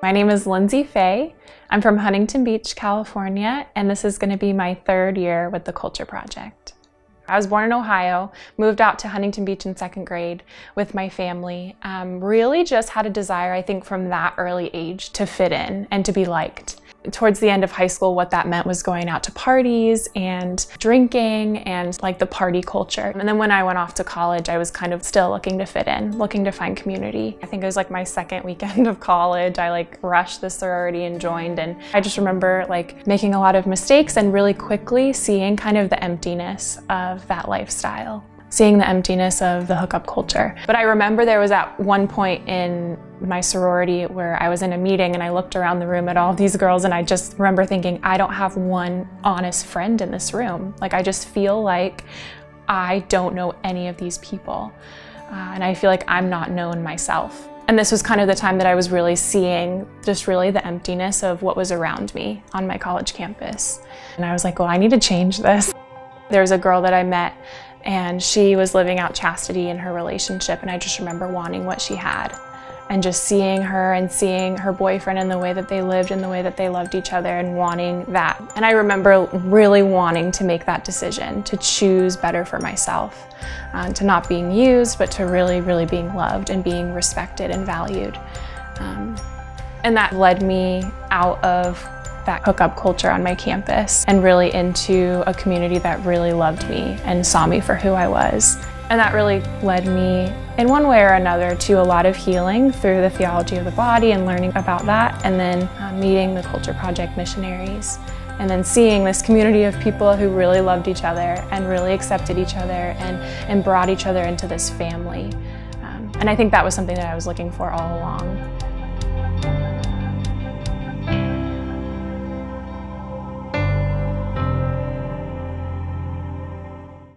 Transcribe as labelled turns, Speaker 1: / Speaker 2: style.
Speaker 1: My name is Lindsay Fay. I'm from Huntington Beach, California, and this is going to be my third year with the Culture Project. I was born in Ohio, moved out to Huntington Beach in second grade with my family. Um, really just had a desire, I think, from that early age to fit in and to be liked towards the end of high school, what that meant was going out to parties and drinking and like the party culture. And then when I went off to college, I was kind of still looking to fit in, looking to find community. I think it was like my second weekend of college. I like rushed the sorority and joined. And I just remember like making a lot of mistakes and really quickly seeing kind of the emptiness of that lifestyle seeing the emptiness of the hookup culture. But I remember there was at one point in my sorority where I was in a meeting and I looked around the room at all these girls and I just remember thinking, I don't have one honest friend in this room. Like I just feel like I don't know any of these people. Uh, and I feel like I'm not known myself. And this was kind of the time that I was really seeing just really the emptiness of what was around me on my college campus. And I was like, well, I need to change this. There was a girl that I met and she was living out chastity in her relationship and I just remember wanting what she had and just seeing her and seeing her boyfriend and the way that they lived and the way that they loved each other and wanting that. And I remember really wanting to make that decision to choose better for myself, uh, to not being used, but to really, really being loved and being respected and valued. Um, and that led me out of that hookup culture on my campus and really into a community that really loved me and saw me for who I was. And that really led me in one way or another to a lot of healing through the theology of the body and learning about that and then uh, meeting the Culture Project missionaries and then seeing this community of people who really loved each other and really accepted each other and, and brought each other into this family. Um, and I think that was something that I was looking for all along.